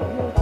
You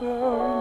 Oh.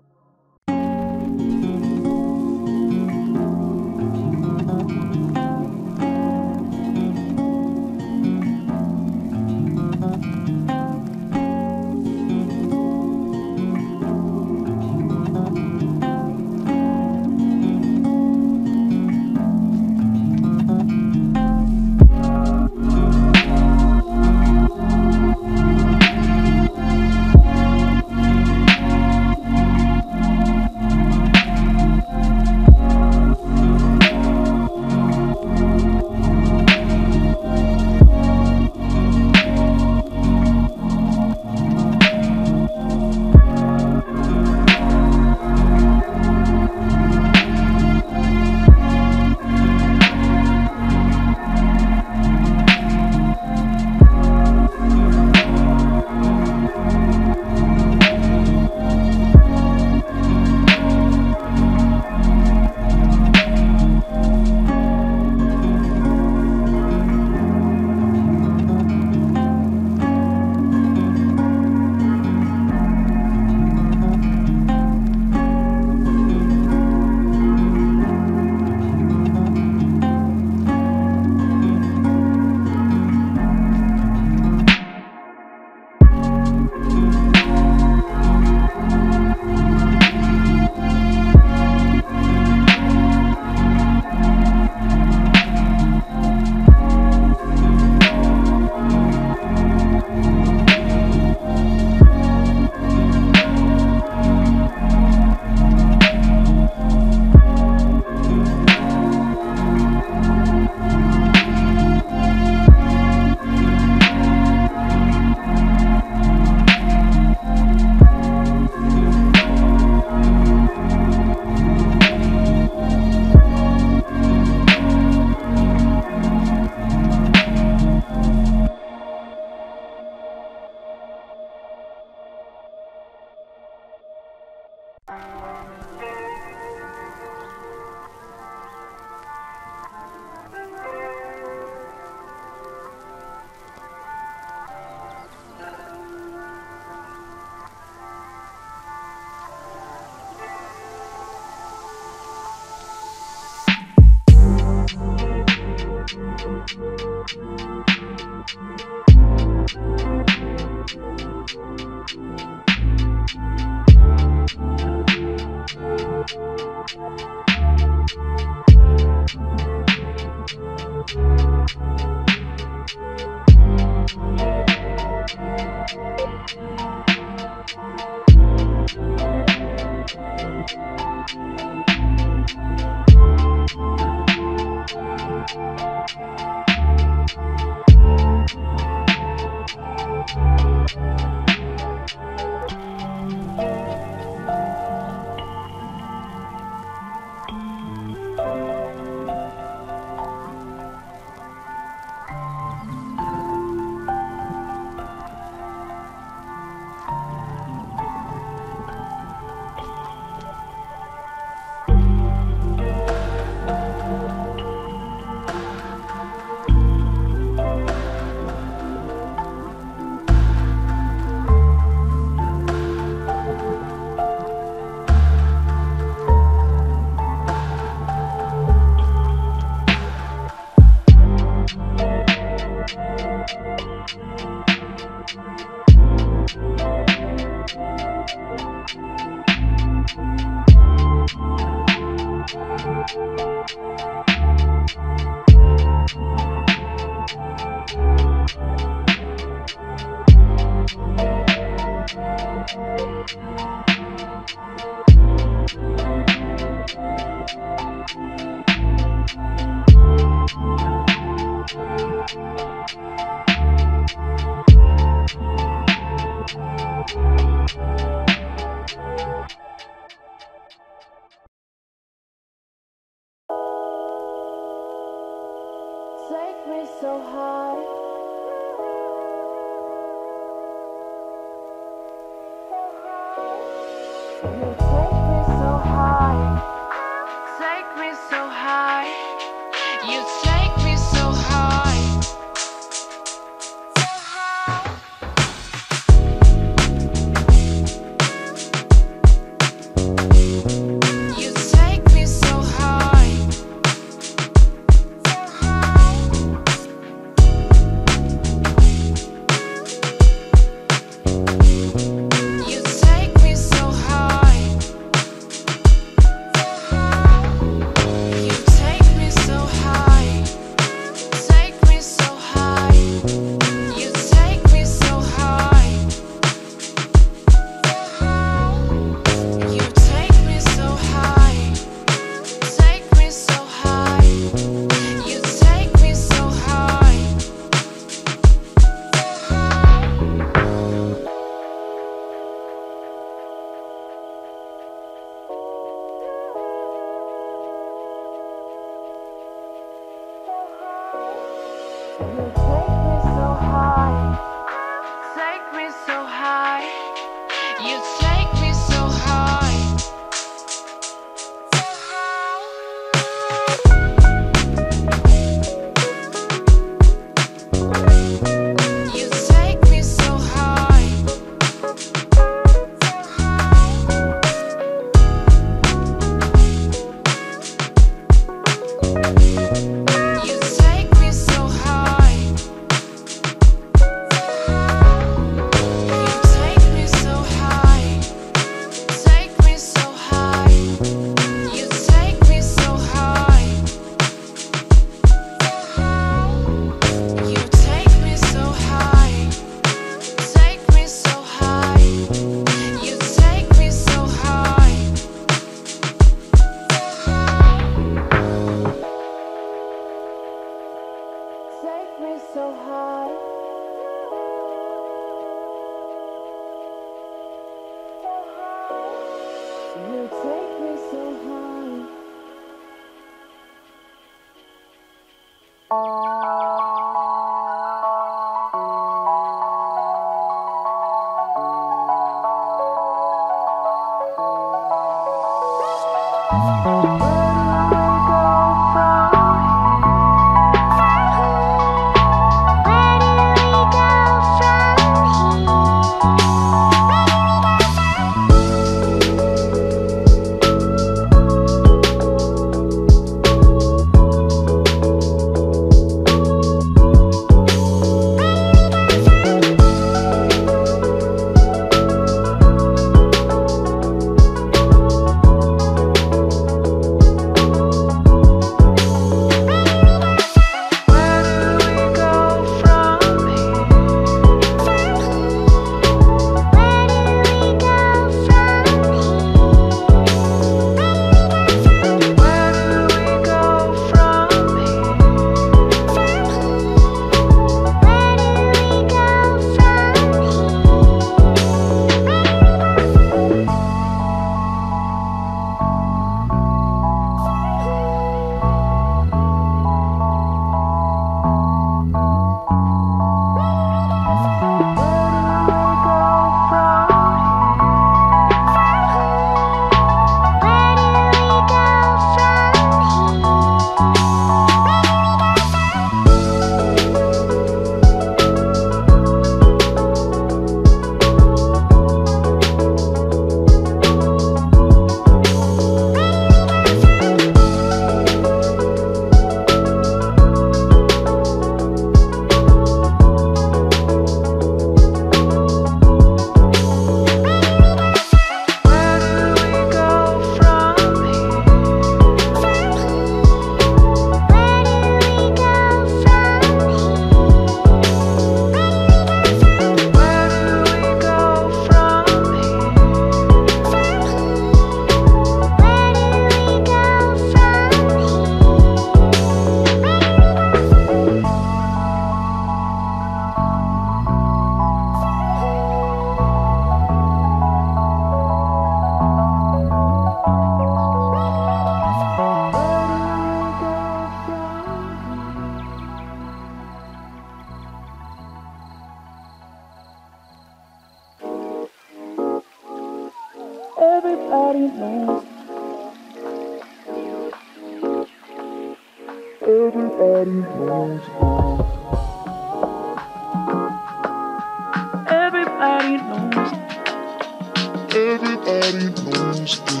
Knows. Everybody